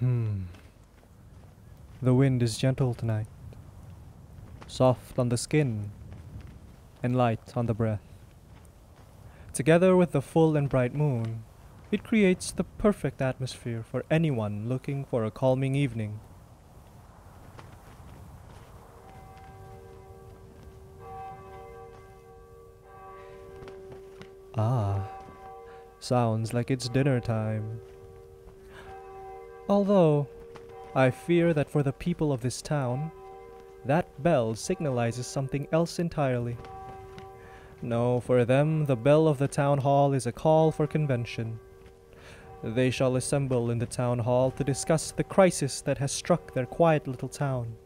Hmm. The wind is gentle tonight, soft on the skin, and light on the breath. Together with the full and bright moon, it creates the perfect atmosphere for anyone looking for a calming evening. Ah, sounds like it's dinner time. Although, I fear that for the people of this town, that bell signalizes something else entirely. No, for them, the bell of the town hall is a call for convention. They shall assemble in the town hall to discuss the crisis that has struck their quiet little town.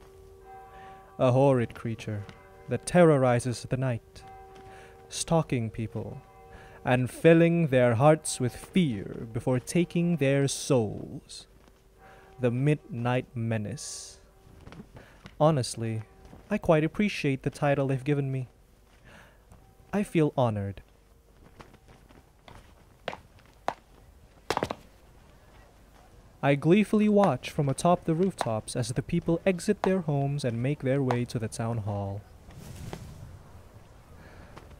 A horrid creature that terrorizes the night, stalking people, and filling their hearts with fear before taking their souls. The Midnight Menace. Honestly, I quite appreciate the title they've given me. I feel honored. I gleefully watch from atop the rooftops as the people exit their homes and make their way to the town hall.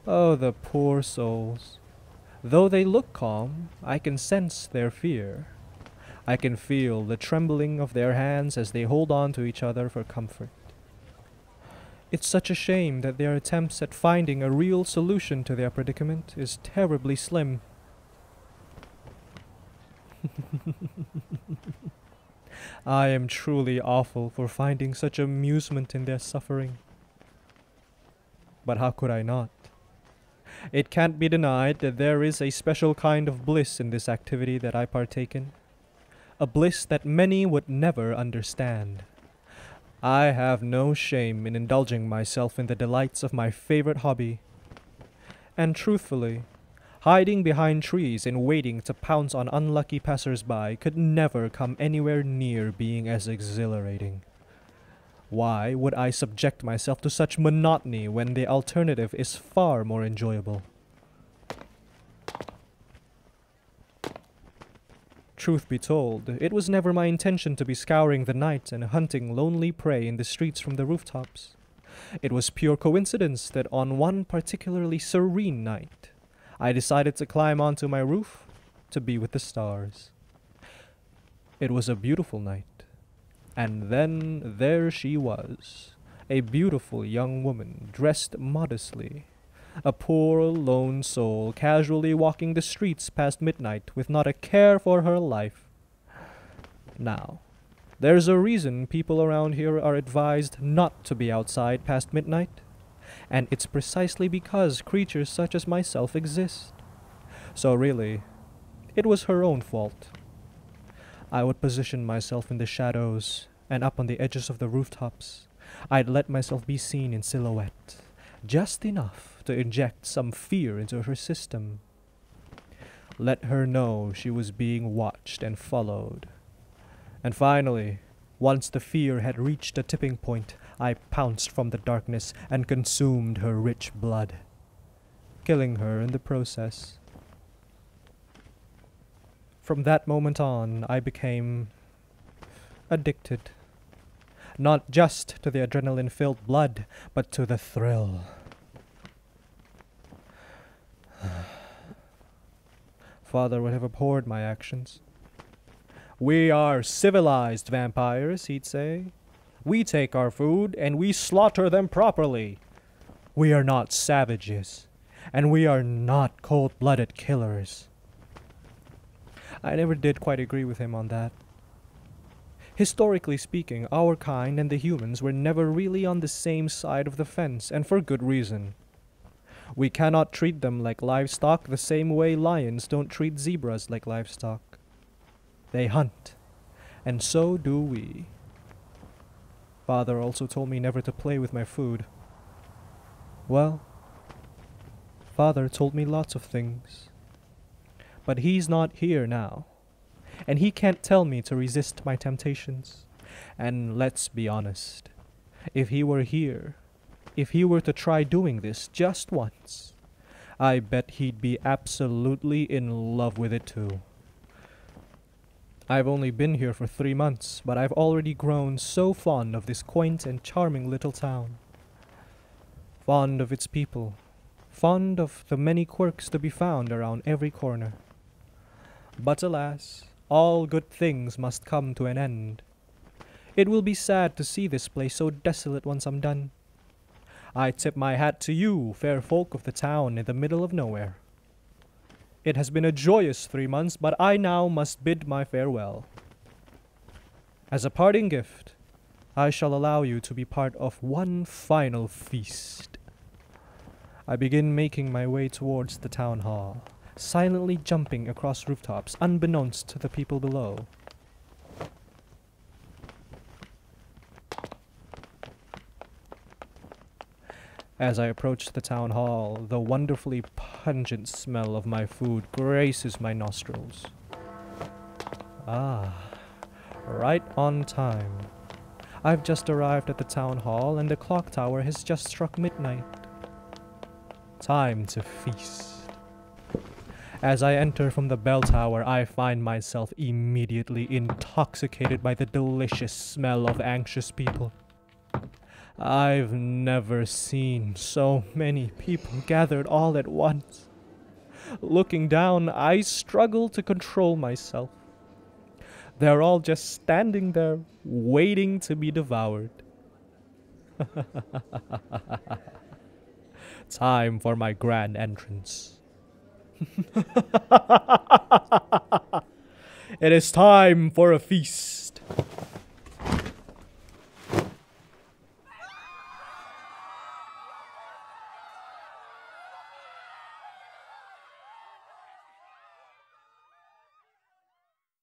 Oh, the poor souls. Though they look calm, I can sense their fear. I can feel the trembling of their hands as they hold on to each other for comfort. It's such a shame that their attempts at finding a real solution to their predicament is terribly slim. I am truly awful for finding such amusement in their suffering. But how could I not? It can't be denied that there is a special kind of bliss in this activity that I partake in. A bliss that many would never understand. I have no shame in indulging myself in the delights of my favorite hobby. And truthfully, hiding behind trees and waiting to pounce on unlucky passers-by could never come anywhere near being as exhilarating. Why would I subject myself to such monotony when the alternative is far more enjoyable? Truth be told, it was never my intention to be scouring the night and hunting lonely prey in the streets from the rooftops. It was pure coincidence that on one particularly serene night, I decided to climb onto my roof to be with the stars. It was a beautiful night. And then there she was, a beautiful young woman dressed modestly, a poor lone soul casually walking the streets past midnight with not a care for her life. Now, there's a reason people around here are advised not to be outside past midnight, and it's precisely because creatures such as myself exist. So really, it was her own fault. I would position myself in the shadows and up on the edges of the rooftops. I'd let myself be seen in silhouette, just enough to inject some fear into her system. Let her know she was being watched and followed. And finally, once the fear had reached a tipping point, I pounced from the darkness and consumed her rich blood, killing her in the process. From that moment on, I became addicted. Not just to the adrenaline filled blood, but to the thrill. Father would have abhorred my actions. We are civilized vampires, he'd say. We take our food and we slaughter them properly. We are not savages, and we are not cold blooded killers. I never did quite agree with him on that. Historically speaking, our kind and the humans were never really on the same side of the fence, and for good reason. We cannot treat them like livestock the same way lions don't treat zebras like livestock. They hunt, and so do we. Father also told me never to play with my food. Well, Father told me lots of things. But he's not here now, and he can't tell me to resist my temptations. And let's be honest, if he were here, if he were to try doing this just once, I bet he'd be absolutely in love with it too. I've only been here for three months, but I've already grown so fond of this quaint and charming little town. Fond of its people, fond of the many quirks to be found around every corner. But alas, all good things must come to an end. It will be sad to see this place so desolate once I'm done. I tip my hat to you, fair folk of the town in the middle of nowhere. It has been a joyous three months, but I now must bid my farewell. As a parting gift, I shall allow you to be part of one final feast. I begin making my way towards the town hall, silently jumping across rooftops unbeknownst to the people below. As I approach the town hall, the wonderfully pungent smell of my food graces my nostrils. Ah, right on time. I've just arrived at the town hall and the clock tower has just struck midnight. Time to feast. As I enter from the bell tower, I find myself immediately intoxicated by the delicious smell of anxious people. I've never seen so many people gathered all at once. Looking down, I struggle to control myself. They're all just standing there, waiting to be devoured. Time for my grand entrance. it is time for a feast.